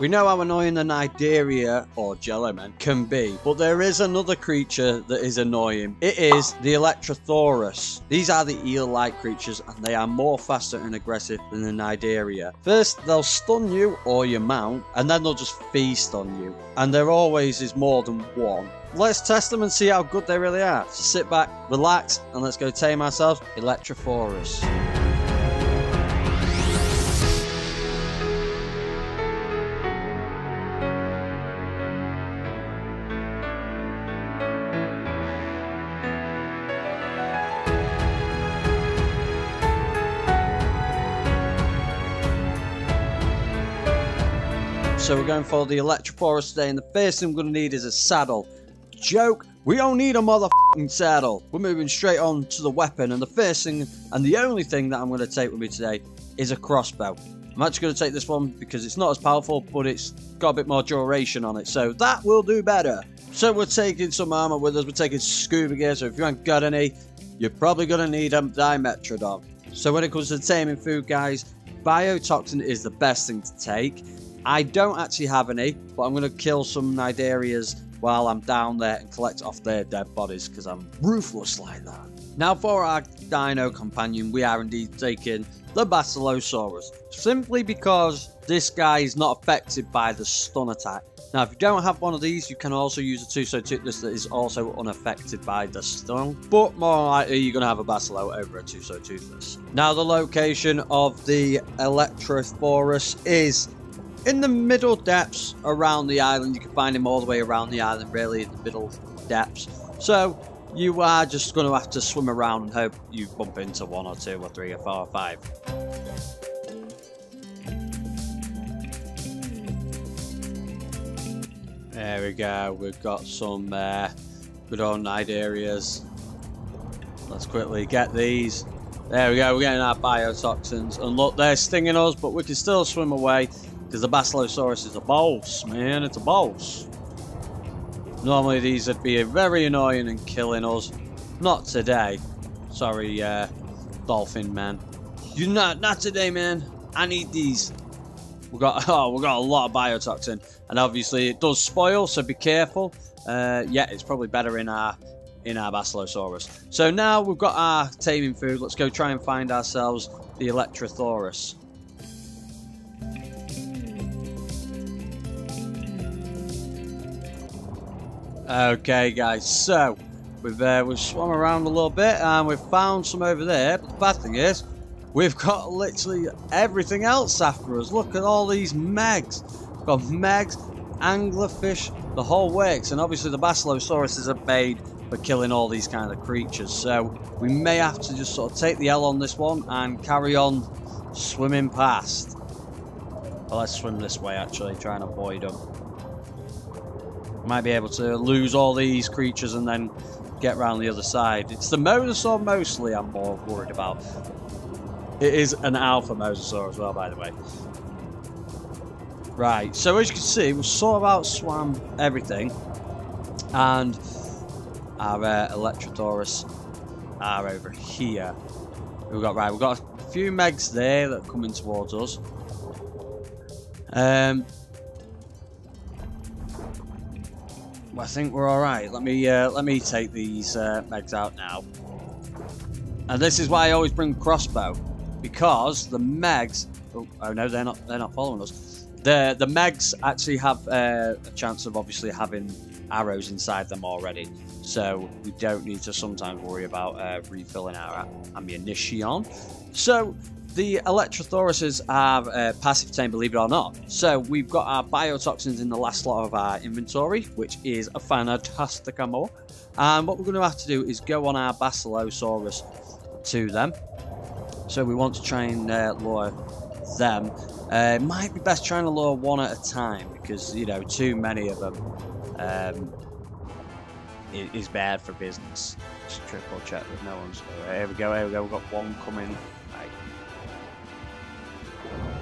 We know how annoying the Cnidaria, or Jellyman, can be, but there is another creature that is annoying. It is the Electrophorus. These are the eel-like creatures, and they are more faster and aggressive than the Cnidaria. First, they'll stun you or your mount, and then they'll just feast on you. And there always is more than one. Let's test them and see how good they really are. So sit back, relax, and let's go tame ourselves Electrophorus. Going for the Electrophorus today, and the first thing we're going to need is a saddle. Joke, we don't need a motherfucking saddle. We're moving straight on to the weapon, and the first thing, and the only thing that I'm going to take with me today is a crossbow. I'm actually going to take this one because it's not as powerful, but it's got a bit more duration on it, so that will do better. So we're taking some armor with us, we're taking scuba gear, so if you haven't got any, you're probably going to need a Dimetrodon. So when it comes to taming food, guys, biotoxin is the best thing to take. I don't actually have any, but I'm going to kill some Cnidarias while I'm down there and collect off their dead bodies because I'm ruthless like that. Now for our dino companion, we are indeed taking the Basilosaurus, simply because this guy is not affected by the stun attack. Now if you don't have one of these, you can also use a Tusoteuthis that is also unaffected by the stun, but more likely you're going to have a Basilo over a Tusoteuthis. Now the location of the Electrophorus is in the middle depths around the island. You can find him all the way around the island, really, in the middle depths. So you are just going to have to swim around and hope you bump into one or two or three or four or five. There we go. We've got some uh, good old Cnidarias. Let's quickly get these. There we go. We're getting our biotoxins. And look, they're stinging us, but we can still swim away. Because the Basilosaurus is a boss, man. It's a boss. Normally these would be very annoying and killing us. Not today. Sorry, uh, dolphin man. You not not today, man. I need these. We got oh, we got a lot of biotoxin, and obviously it does spoil, so be careful. Uh, yeah, it's probably better in our in our Basilosaurus. So now we've got our taming food. Let's go try and find ourselves the Electrophorus. Okay, guys, so we've uh, we've swum around a little bit and we've found some over there. But the bad thing is, we've got literally everything else after us. Look at all these megs. We've got megs, anglerfish, the whole works, and obviously the Basilosaurus are made for killing all these kind of creatures. So we may have to just sort of take the L on this one and carry on swimming past. Well, let's swim this way actually, try and avoid them. Might be able to lose all these creatures and then get around the other side. It's the Mosasaur mostly I'm more worried about. It is an alpha Mosasaur as well, by the way. Right, so as you can see, we've sort of outswam everything. And our uh, Electrophorus are over here. We've got, right, we've got a few megs there that are coming towards us. Um, I think we're all right. Let me uh, let me take these uh, out now. And this is why I always bring crossbow, because the megs. Oh, oh no, they're not. They're not following us. The the megs actually have uh, a chance of obviously having arrows inside them already, so we don't need to sometimes worry about uh, refilling our ammunition. So the Electrophoruses are uh, passive tame, believe it or not. So we've got our biotoxins in the last lot of our inventory, which is a fantastic ammo. And what we're going to have to do is go on our Basilosaurus to them. So we want to try and uh, lure them. Uh, might be best trying to lure one at a time because, you know, too many of them um, is bad for business. Just triple check with no one's. Here we go, here we go. We've got one coming.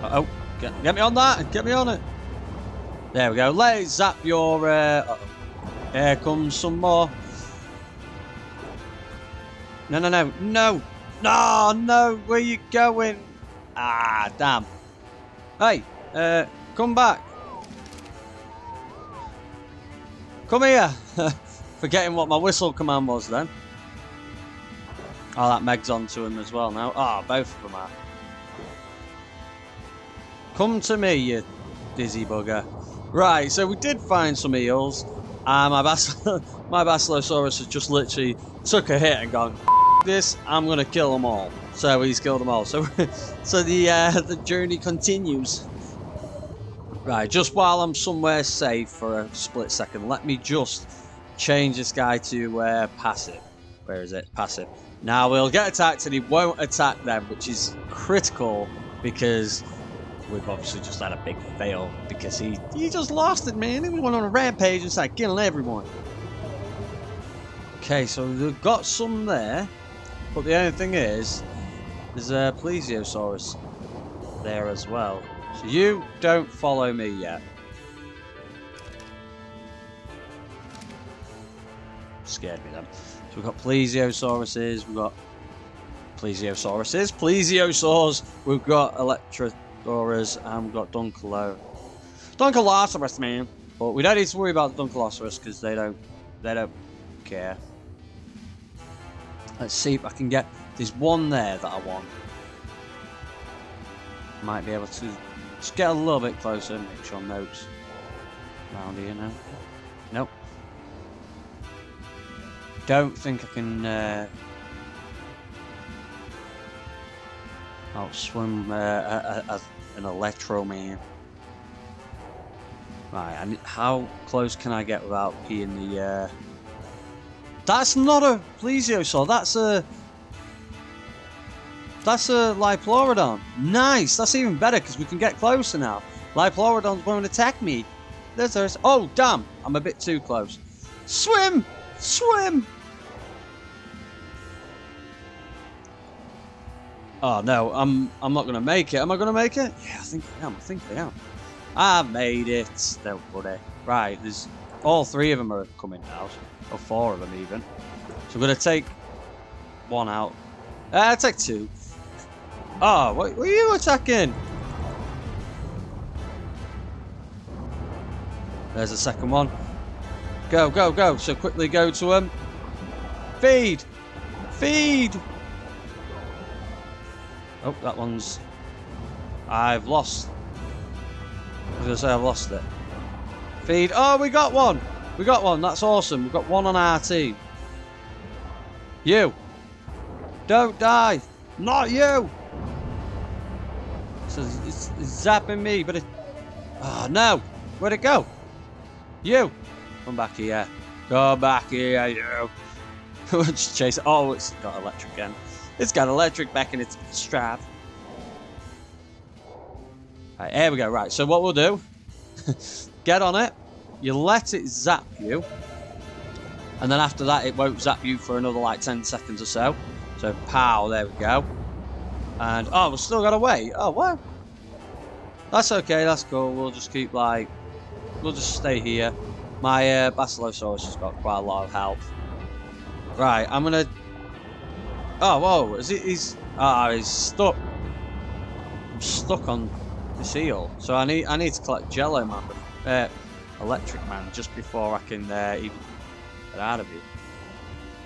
Uh, oh, get, get, me on that, get me on it. There we go, Let it zap your, uh -oh. here comes some more. No, no, no, no, no, no, where you going? Ah, damn. Hey, uh, come back. Come here. Forgetting what my whistle command was then. Oh, that Meg's onto him as well now. Ah, oh, both of them are. Come to me, you dizzy bugger. Right, so we did find some eels. Uh, my, Bas my Basilosaurus has just literally took a hit and gone, this, I'm going to kill them all. So he's killed them all. So so the, uh, the journey continues. Right, just while I'm somewhere safe for a split second, let me just change this guy to uh, passive. Where is it? Passive. Now we'll get attacked and he won't attack them, which is critical because we've obviously just had a big fail because he, he just lost it, man. He went on a rampage and started killing everyone. Okay, so we've got some there, but the only thing is, there's a Plesiosaurus there as well. So you don't follow me yet. Scared me then. So we've got Plesiosauruses, we've got Plesiosauruses, Plesiosaurs, we've got Electra Doras, and we've got Dunklo. Dunkleosaurus, man. But we don't need to worry about Dunkleosaurus because they don't, they don't care. Let's see if I can get. There's one there that I want. Might be able to just get a little bit closer. Make sure notes around here now. Nope. Don't think I can. Uh, outswim uh, a, a, an electro man. Right, and how close can I get without being the... Uh... That's not a plesiosaur, that's a... That's a Liopleurodon. Nice, that's even better because we can get closer now. Liopleurodons won't attack me. There's, there's... Oh, damn, I'm a bit too close. Swim! Swim! Oh no, I'm I'm not gonna make it. Am I gonna make it? Yeah, I think I am. I think I am. I made it. Don't worry. Right, there's all three of them are coming out, or four of them even. So I'm gonna take one out. Uh, I'll take two. Oh, what, what are you attacking? There's the second one. Go, go, go. So quickly go to him. Feed! Feed! Oh, that one's... I've lost. I was going to say I've lost it. Feed. Oh, we got one! We got one. That's awesome. We've got one on our team. You! Don't die! Not you! So it's, it's zapping me, but it... Oh, no! Where'd it go? You! Come back here. Go back here, you! Just chase it. Oh, it's got electric again. It's got electric back in its strap. Right, here we go. Right, so what we'll do, get on it, you let it zap you, and then after that it won't zap you for another like 10 seconds or so. So pow, there we go. And, oh, we've still got wait. Oh, what? That's okay, that's cool. We'll just keep like, we'll just stay here. My uh, Basilosaurus has got quite a lot of health. Right, I'm going to Oh, whoa, is he, he's, ah, he's stuck. I'm stuck on the seal. So I need, I need to collect Jello Man, uh, Electric Man, just before I can uh, even get out of here.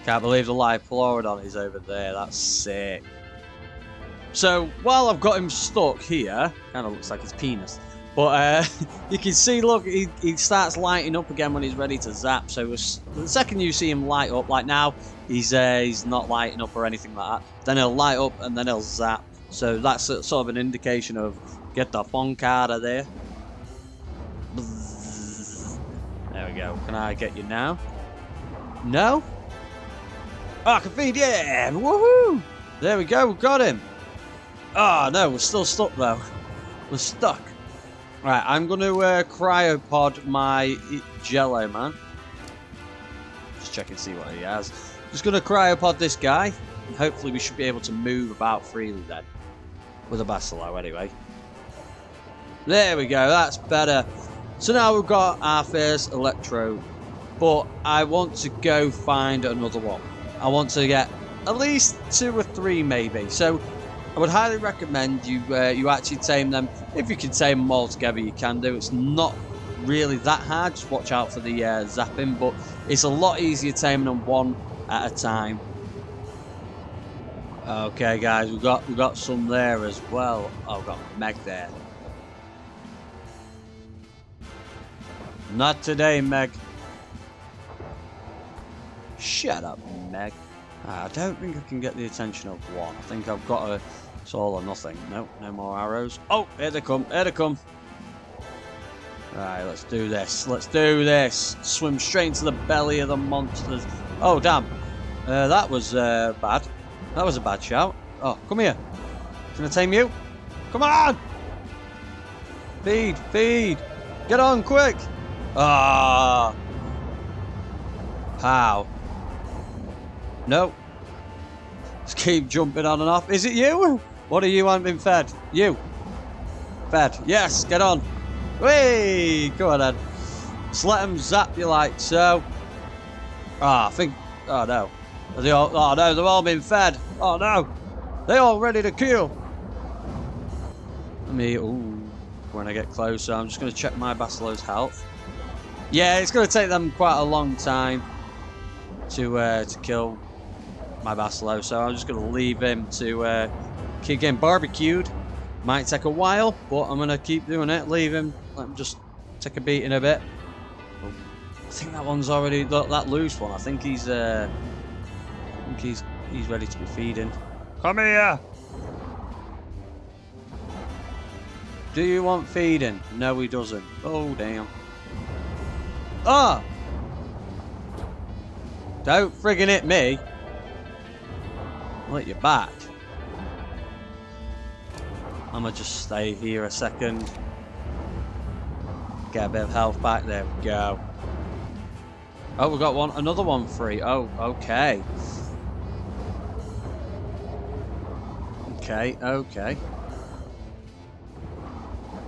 Can't believe the live Liopleurodon is over there, that's sick. So, while I've got him stuck here, kind of looks like his penis, but uh, you can see, look, he, he starts lighting up again when he's ready to zap. So the second you see him light up, like now, he's uh, he's not lighting up or anything like that. Then he'll light up and then he'll zap. So that's sort of an indication of get the funk out of there. There we go. Can I get you now? No? Oh, I can feed, yeah! Woohoo! There we go, we've got him. Oh, no, we're still stuck though. We're stuck. Right, I'm going to uh, cryopod my Jello man. Just check and see what he has. Just going to cryopod this guy. And hopefully we should be able to move about freely then. With a Basilo anyway. There we go, that's better. So now we've got our first Electro. But I want to go find another one. I want to get at least two or three maybe. So I would highly recommend you uh, you actually tame them. If you can tame them all together, you can do. It's not really that hard. Just watch out for the uh, zapping, but it's a lot easier taming them one at a time. Okay, guys, we got we got some there as well. Oh, we got Meg there. Not today, Meg. Shut up, Meg. I don't think I can get the attention of one. I think I've got a. It's all or nothing. No, no more arrows. Oh, here they come. Here they come. Right, let's do this. Let's do this. Swim straight into the belly of the monsters. Oh, damn. Uh, that was uh, bad. That was a bad shout. Oh, come here. Can I tame you? Come on! Feed, feed. Get on, quick. Ah. How? No. Just keep jumping on and off. Is it you? What are you having fed? You. Fed. Yes, get on. Whee! Go on then. Just let them zap you like so. Ah, oh, I think... Oh, no. They all, oh, no, they've all been fed. Oh, no. They're all ready to kill. Let me... Ooh. When I get closer, I'm just going to check my Basilo's health. Yeah, it's going to take them quite a long time to uh, to kill my Basilo, so I'm just going to leave him to uh, keep getting barbecued. Might take a while, but I'm going to keep doing it. Leave him, let him just take a beating a bit. I think that one's already, that, that loose one, I think he's, uh, I think he's, he's ready to be feeding. Come here! Do you want feeding? No, he doesn't. Oh, damn. Ah! Don't friggin' hit me. I'll hit your back. I'm gonna just stay here a second. Get a bit of health back. There we go. Oh, we got one, another one free. Oh, okay. Okay, okay.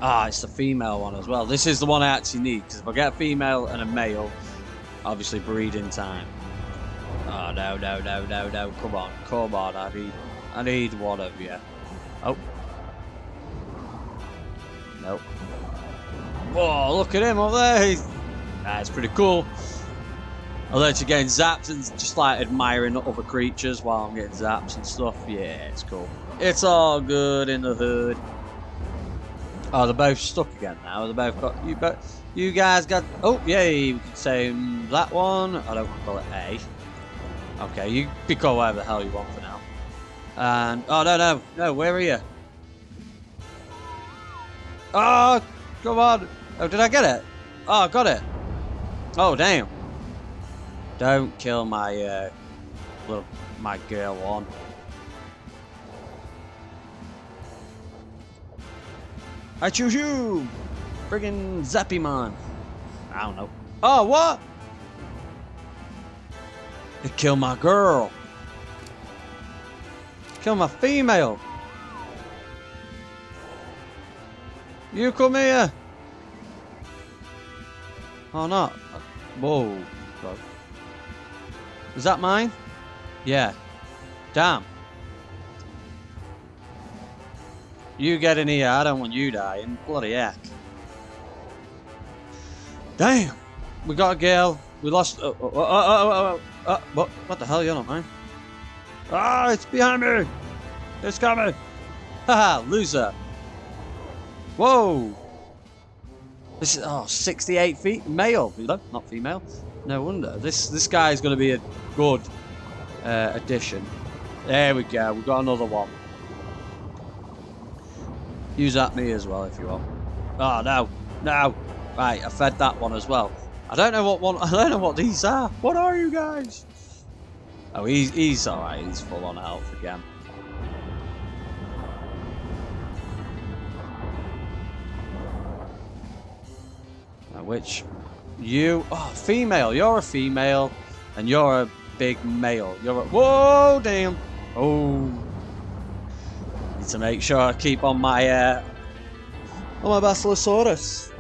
Ah, it's the female one as well. This is the one I actually need, because if I get a female and a male, obviously breeding time. No, no, no, no, no. Come on, come on. I need, I need one of you. Oh. Nope. Whoa, look at him up there. That's pretty cool. I learned to getting zapped and just like admiring other creatures while I'm getting zapped and stuff. Yeah, it's cool. It's all good in the hood. Oh, they're both stuck again now. They're both got you. But you guys got. Oh, yay! We could say that one. I don't want to call it A. Okay, you pick call whatever the hell you want for now. And oh no no no, where are you? Oh, come on! Oh, did I get it? Oh, I got it. Oh damn! Don't kill my uh, little my girl one. I choose you! Friggin' Zappymon. I don't know. Oh, what? It killed my girl. Kill my female. You come here. Oh, not. Whoa. Is that mine? Yeah. Damn. You get in here, I don't want you dying. Bloody heck. Damn! We got a girl. We lost. Oh, oh, oh, what, what the hell? You're not mine. Ah, it's behind me! It's coming! Haha, loser! Whoa! This is oh 68 feet male, you know, not female. No wonder. This this guy is going to be a good uh, addition. There we go. We've got another one. Use at me as well if you want. Oh, no. No. Right, I fed that one as well. I don't know what one... I don't know what these are. What are you guys? Oh, he's, he's alright. He's full on health again. Now, which... You... Oh, female. You're a female. And you're a big male. You're a... Whoa, damn. Oh need to make sure I keep on my uh, on my Basilosaurus.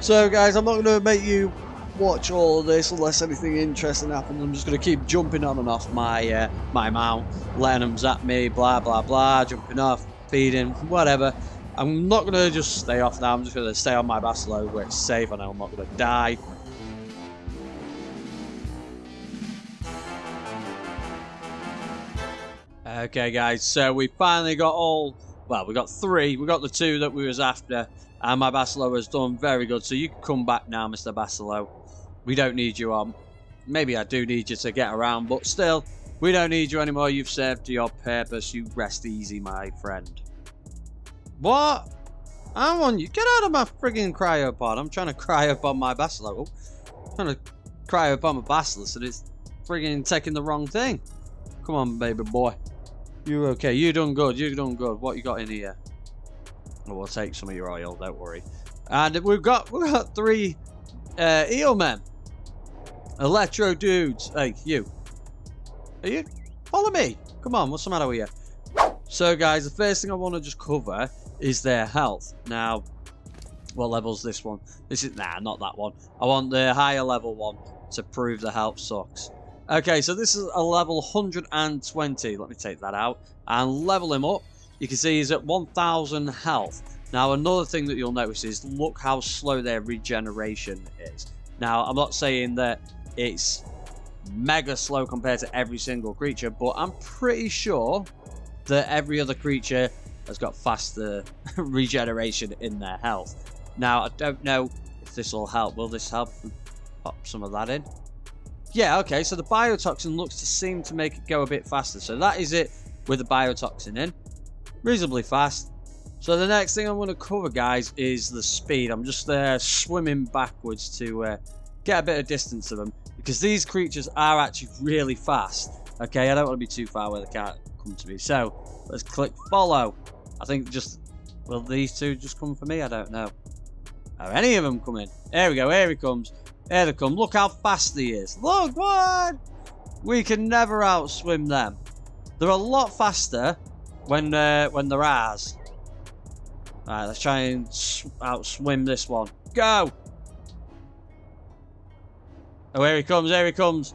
So guys, I'm not going to make you watch all of this unless anything interesting happens. I'm just going to keep jumping on and off my uh, my mount, letting them zap me, blah blah blah, jumping off, feeding, whatever. I'm not going to just stay off now. I'm just going to stay on my Basilow where it's safe and I'm not going to die. Okay, guys, so we finally got all... Well, we got three. We got the two that we was after. And my Basilow has done very good. So you can come back now, Mr. Basilow. We don't need you on. Maybe I do need you to get around, but still, we don't need you anymore. You've served your purpose. You rest easy, my friend. What? I want you. Get out of my frigging cryopod. I'm trying to cryo on my Basilow. Oh, I'm trying to cryo on my Basilisk and it's frigging taking the wrong thing. Come on, baby boy. You okay? You done good. You done good. What you got in here? We'll take some of your oil. Don't worry. And we've got we've got three uh, eel men. Electro dudes. Hey, you. Are you? Follow me. Come on. What's the matter with you? So, guys, the first thing I want to just cover is their health. Now, what level's this one? This is nah, not that one. I want the higher level one to prove the health sucks. Okay, so this is a level 120. Let me take that out and level him up. You can see he's at 1000 health. Now, another thing that you'll notice is look how slow their regeneration is. Now, I'm not saying that it's mega slow compared to every single creature, but I'm pretty sure that every other creature has got faster regeneration in their health. Now, I don't know if this will help. Will this help pop some of that in? Yeah, okay, so the biotoxin looks to seem to make it go a bit faster. So that is it with the biotoxin in. Reasonably fast. So the next thing I'm going to cover, guys, is the speed. I'm just uh, swimming backwards to uh, get a bit of distance of them. Because these creatures are actually really fast. Okay, I don't want to be too far where they can't come to me. So, let's click follow. I think just... Will these two just come for me? I don't know. Are any of them coming? There we go, here he comes. Here they come. Look how fast he is. Look, what? We can never outswim them. They're a lot faster when uh, when they're ours. Alright, let's try and outswim this one. Go! Oh, here he comes, here he comes.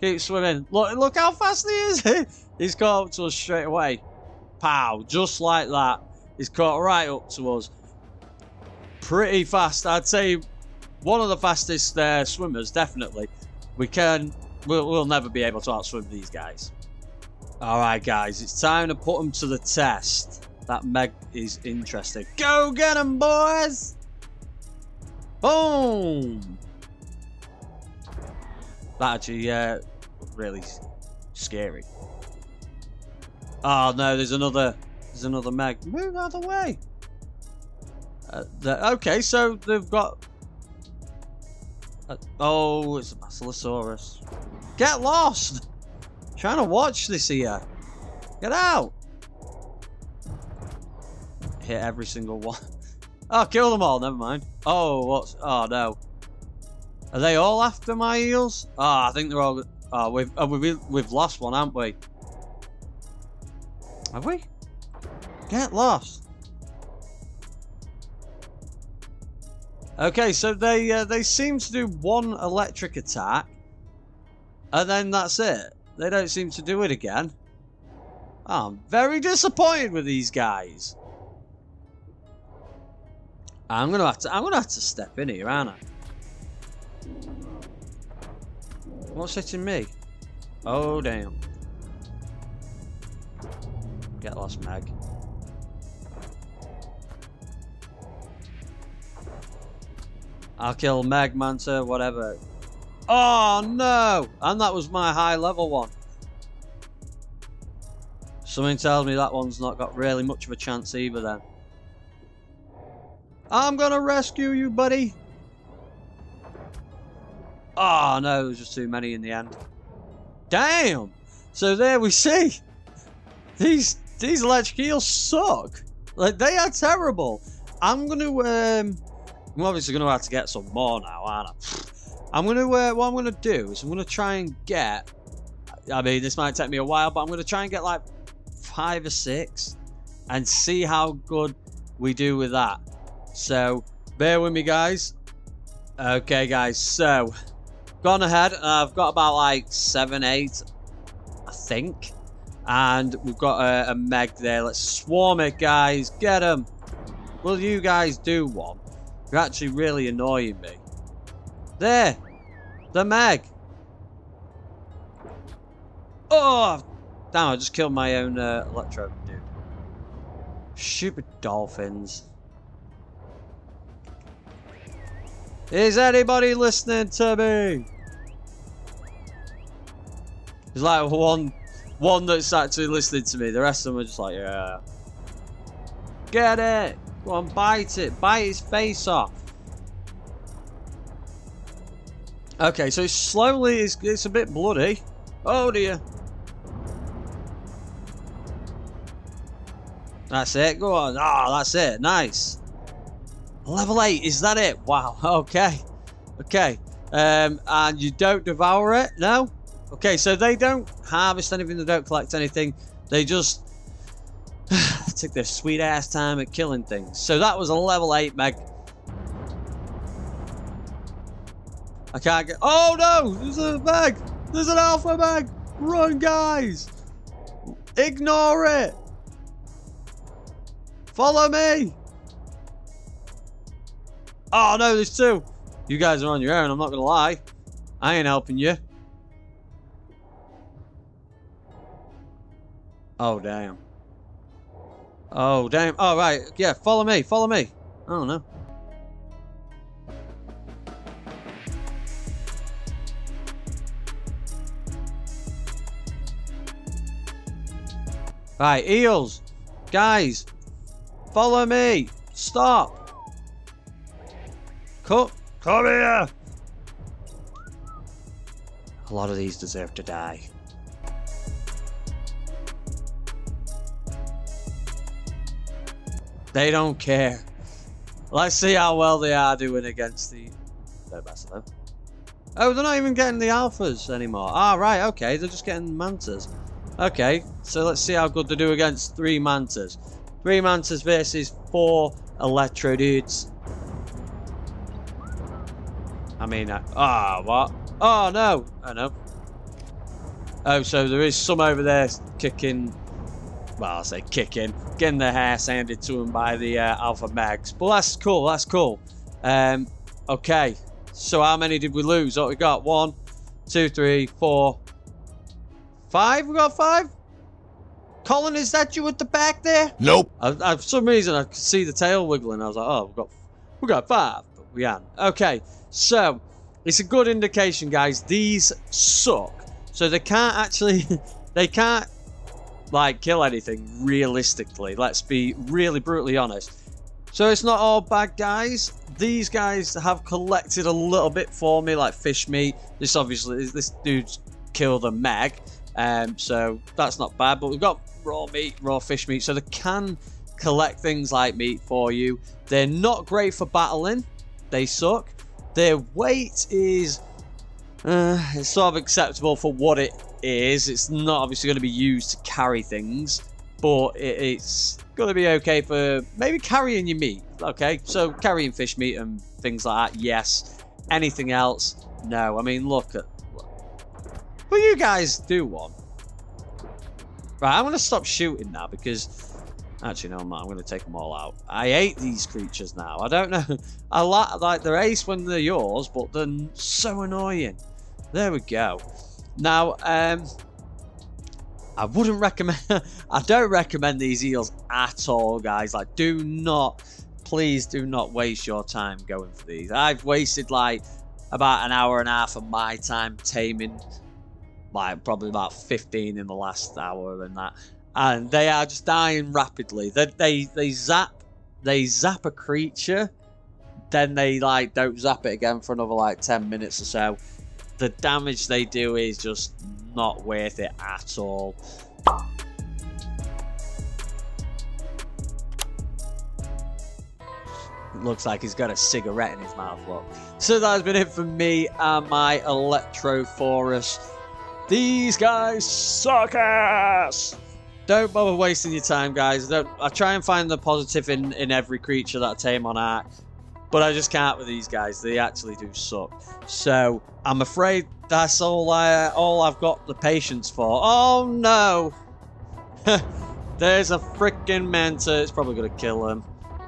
Keep swimming. Look, look how fast he is. He's caught up to us straight away. Pow, just like that. He's caught right up to us. Pretty fast. I'd say one of the fastest uh, swimmers, definitely. We can, we'll, we'll never be able to outswim these guys. Alright guys, it's time to put them to the test. That Meg is interesting. Go get them, boys! Boom! That actually, uh, really scary. Oh no, there's another, there's another Meg. Move out of the way! Uh, the, okay, so they've got uh, oh, it's a Basilosaurus. Get lost! Trying to watch this here. Get out! Hit every single one. Oh, kill them all, never mind. Oh, what's... Oh, no. Are they all after my eels? Oh, ah, I think they're all... Oh, we've, oh, we've, we've lost one, haven't we? Have we? Get lost. Okay, so they uh, they seem to do one electric attack, and then that's it. They don't seem to do it again. Ah, I'm very disappointed with these guys. I'm gonna have to I'm gonna have to step in here, aren't I? What's hitting me? Oh damn. Get lost, Mag. I'll kill Magmanta, whatever. Oh no! And that was my high level one. Something tells me that one's not got really much of a chance either then. I'm gonna rescue you, buddy! Oh no, there's just too many in the end. Damn! So there we see. These these electric suck. Like they are terrible. I'm gonna um I'm obviously to have to get some more now, aren't I? I'm to, uh, what I'm to do is I'm to try and get, I mean, this might take me a while, but I'm to try and get like five or six and see how good we do with that. So, bear with me, guys. Okay, guys, so, gone ahead. I've got about like seven, eight, I think. And we've got a, a Meg there. Let's swarm it, guys. Get him. Will you guys do one? You're actually really annoying me. There! The Meg! Oh! Damn, I just killed my own uh, Electro dude. Stupid dolphins. Is anybody listening to me? There's like one one that's actually listening to me. The rest of them are just like, yeah. Get it! Go on, bite it. Bite his face off. Okay, so slowly, it's, it's a bit bloody. Oh dear. That's it. Go on. Ah, oh, that's it. Nice. Level 8. Is that it? Wow. Okay. Okay. Um, and you don't devour it? No? Okay, so they don't harvest anything. They don't collect anything. They just take their sweet ass time at killing things. So that was a level 8 meg. I can't get... Oh no! There's a meg! There's an alpha meg! Run, guys! Ignore it! Follow me! Oh no, there's two! You guys are on your own, I'm not gonna lie. I ain't helping you. Oh, damn. Oh, damn. Oh, right. Yeah, follow me. Follow me. Oh, no. Right, eels. Guys. Follow me. Stop. Come. Come here. A lot of these deserve to die. They don't care. Let's see how well they are doing against the... No best of them. Oh, they're not even getting the alphas anymore. Ah, right, okay. They're just getting mantas. Okay, so let's see how good they do against three mantas. Three mantas versus four electro dudes. I mean, ah, uh, oh, what? Oh, no. Oh, no. Oh, so there is some over there kicking well, I'll say kicking, getting their hair sanded to them by the uh, Alpha Mags. But that's cool, that's cool. Um, okay, so how many did we lose? Oh, we got one, two, three, four, five. We got five. Colin, is that you at the back there? Nope. I, I, for some reason, I could see the tail wiggling. I was like, oh, we've got, we got five, Okay, so it's a good indication, guys. These suck. So they can't actually, they can't like kill anything realistically. Let's be really brutally honest. So it's not all bad guys. These guys have collected a little bit for me, like fish meat. This obviously, this dude's killed a meg, um, so that's not bad. But we've got raw meat, raw fish meat, so they can collect things like meat for you. They're not great for battling. They suck. Their weight is uh, it's sort of acceptable for what it is. It's not obviously going to be used to carry things, but it, it's going to be okay for maybe carrying your meat. Okay, so carrying fish meat and things like that, yes. Anything else, no. I mean, look at. But you guys do one. Right, I'm going to stop shooting now because. Actually, no, I'm. I'm going to take them all out. I hate these creatures now. I don't know. I like, like they're ace when they're yours, but they're so annoying. There we go. Now, um, I wouldn't recommend, I don't recommend these eels at all, guys. Like, do not, please do not waste your time going for these. I've wasted like about an hour and a half of my time taming, like probably about 15 in the last hour and that. And they are just dying rapidly. They, they, they zap, they zap a creature, then they like don't zap it again for another like 10 minutes or so the damage they do is just not worth it at all. It looks like he's got a cigarette in his mouth, look. So that has been it for me and my Electrophorus. These guys suck ass! don't bother wasting your time, guys. Don't, I try and find the positive in, in every creature that I tame on Ark, but I just can't with these guys. They actually do suck. So I'm afraid that's all I all I've got the patience for. Oh no! There's a freaking mentor. It's probably gonna kill him.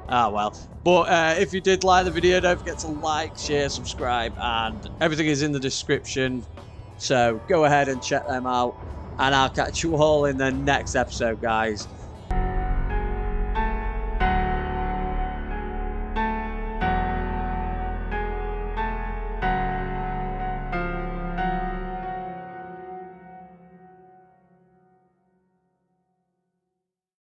Ah well. But uh, if you did like the video, don't forget to like, share, subscribe, and everything is in the description. So go ahead and check them out and I'll catch you all in the next episode, guys.